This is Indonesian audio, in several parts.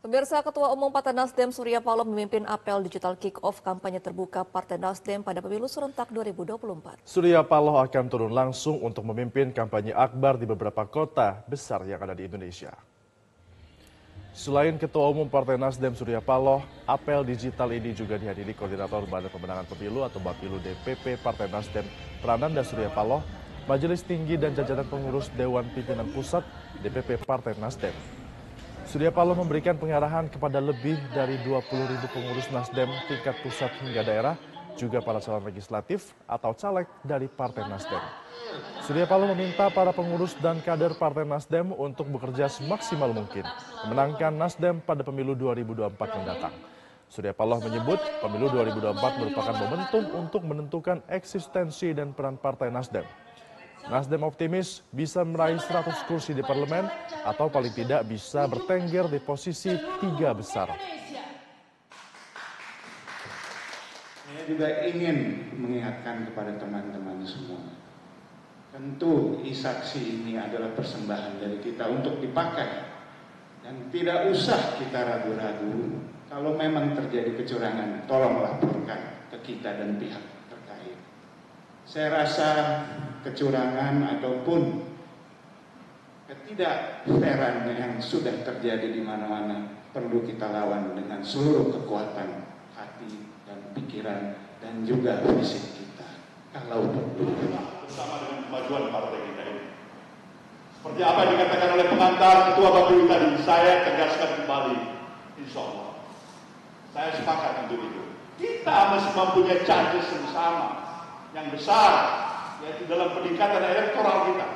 Pemirsa Ketua Umum Partai Nasdem Surya Paloh memimpin apel digital kick-off kampanye terbuka Partai Nasdem pada pemilu serentak 2024. Surya Paloh akan turun langsung untuk memimpin kampanye akbar di beberapa kota besar yang ada di Indonesia. Selain Ketua Umum Partai Nasdem Surya Paloh, apel digital ini juga dihadiri Koordinator Badan Pemenangan Pemilu atau Bapilu DPP Partai Nasdem Prananda Surya Paloh, Majelis Tinggi dan jajaran pengurus Dewan Pimpinan Pusat DPP Partai Nasdem. Surya Paloh memberikan pengarahan kepada lebih dari 20 ribu pengurus Nasdem tingkat pusat hingga daerah, juga para calon legislatif atau caleg dari Partai Nasdem. Surya Paloh meminta para pengurus dan kader Partai Nasdem untuk bekerja semaksimal mungkin, memenangkan Nasdem pada pemilu 2024 mendatang. Surya Paloh menyebut pemilu 2024 merupakan momentum untuk menentukan eksistensi dan peran Partai Nasdem. Nasdem optimis bisa meraih 100 kursi di parlemen atau paling tidak bisa bertengger di posisi tiga besar. Saya juga ingin mengingatkan kepada teman-teman semua. Tentu isaksi ini adalah persembahan dari kita untuk dipakai. Dan tidak usah kita ragu-ragu. Kalau memang terjadi kecurangan, tolong laporkan ke kita dan pihak terkait. Saya rasa kecurangan ataupun ketidakfairan yang sudah terjadi di mana-mana perlu kita lawan dengan seluruh kekuatan hati dan pikiran dan juga fisik kita. Kalau perlu. Bersama dengan kemajuan partai kita ini. Seperti apa yang dikatakan oleh pengantar Ketua Bapilu tadi, saya tegaskan kembali, insya Allah. Saya sepakat untuk itu. Kita masih mempunyai charges yang sama, yang besar, yaitu dalam peningkatan elektoral kita.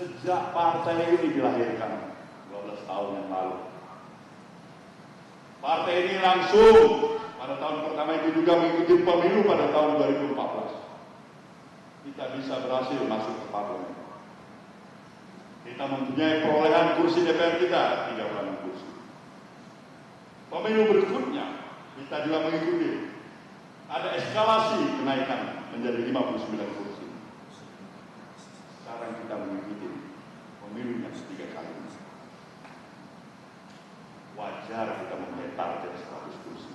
Sejak partai ini dilahirkan 12 tahun yang lalu. Partai ini langsung pada tahun pertama itu juga mengikuti pemilu pada tahun 2014. Kita bisa berhasil masuk ke parlemen. Kita mempunyai perolehan kursi DPR kita 36 kursi. Pemilu berikutnya kita juga mengikuti ada eskalasi kenaikan menjadi 59 kursi. Sekarang kita mengikuti pemilu yang ketiga kali. Wajar kita mempunyai target 100 kursi.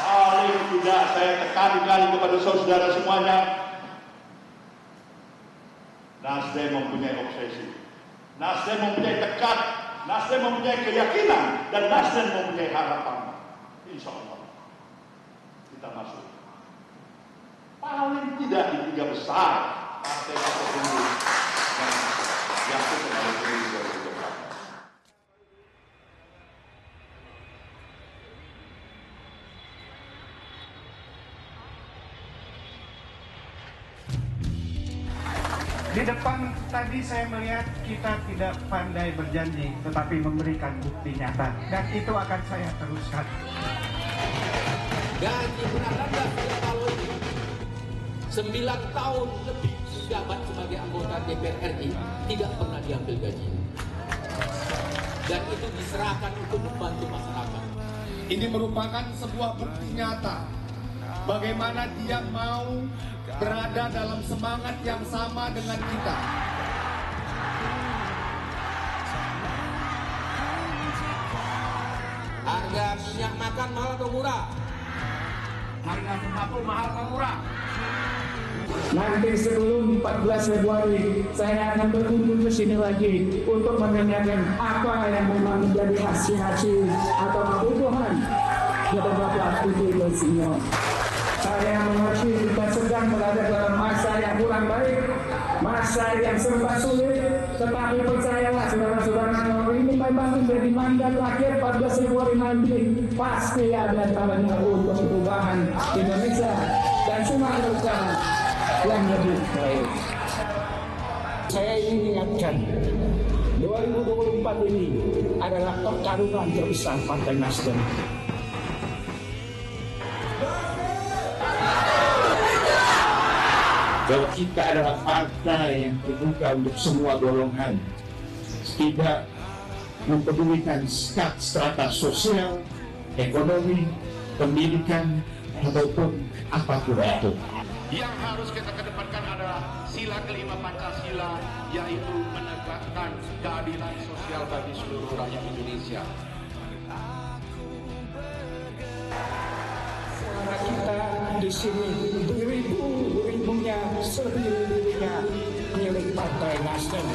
Paling tidak saya tekankan kepada saudara semuanya, Nasdem mempunyai obsesi. Nasdem mempunyai tekad Nasdem mempunyai keyakinan dan Nasdem mempunyai harapan. Insya Allah kita masuk. Paling tidak di tiga besar partai-partai pengurus yang dilakukan oleh pemilu 2024. Di depan tadi saya melihat kita tidak pandai berjanji, tetapi memberikan bukti nyata. Dan itu akan saya teruskan. Dan Ibu Nanda Surya ini sembilan tahun lebih menjabat sebagai anggota DPR RI tidak pernah diambil gaji. Dan itu diserahkan untuk membantu masyarakat. Ini merupakan sebuah bukti nyata bagaimana dia mau berada dalam semangat yang sama dengan kita. Harga minyak makan mahal atau murah? Harga sembako mahal atau murah? Nanti sebelum 14 Februari saya akan berkunjung ke sini lagi untuk menanyakan apa yang memang menjadi aspirasi atau kebutuhan kepada Bapak Ibu dan Senior. Saya mengerti kita sedang berada dalam masa yang kurang baik, masa yang serba sulit, tetapi percayalah saudara-saudara kalau ini memang menjadi mandat akhir 14 Februari nanti pasti ada tangannya untuk perubahan Indonesia dan Sumatera yang lebih baik. Saya ingin ingatkan 2024 ini adalah pertarungan terbesar Partai Nasdem. Bahwa kita adalah partai yang terbuka untuk semua golongan. Tidak mempedulikan strata sosial, ekonomi, pendidikan, ataupun apa pun itu. Yang harus kita kedepankan adalah sila kelima Pancasila yaitu menegakkan keadilan sosial bagi seluruh rakyat Indonesia. Di sini beribu-ribunya, seribu-ribunya milik Partai Nasdem.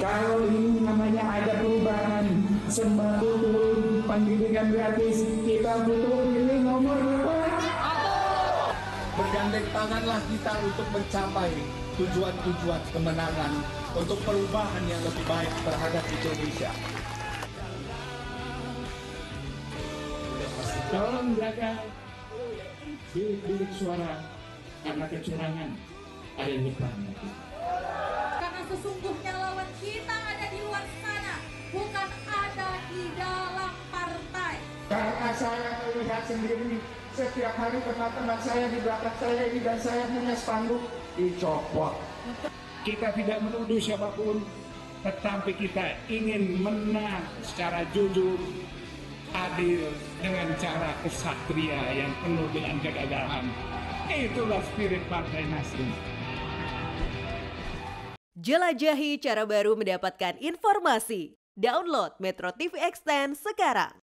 Kalau ini namanya ada perubahan, sembako turun, pendidikan gratis, kita butuh pilih nomor berapa? Bergandeng tanganlah kita untuk mencapai tujuan-tujuan kemenangan untuk perubahan yang lebih baik terhadap Indonesia. Tolong jaga bilik-bilik suara karena kecurangan ada di depan. Karena sesungguhnya lawan kita ada di luar sana, bukan ada di dalam partai. Karena saya melihat sendiri setiap hari teman-teman saya di belakang saya ini dan saya punya spanduk dicopot. Kita tidak menuduh siapa pun, tetapi kita ingin menang secara jujur, adil dengan cara kesatria yang penuh dengan kegagalan. Itulah spirit Partai Nasdem. Jelajahi cara baru mendapatkan informasi. Download Metro TV Extend sekarang.